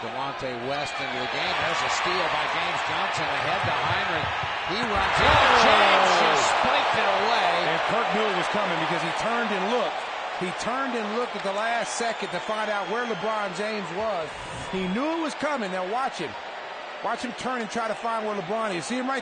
Delonte West into the game. There's a steal by James Johnson ahead to Hinrich, He runs in. Oh! James just spiked it away. And Kirk knew it was coming because he turned and looked. He turned and looked at the last second to find out where LeBron James was. He knew it was coming. Now watch him. Watch him turn and try to find where LeBron is. See him right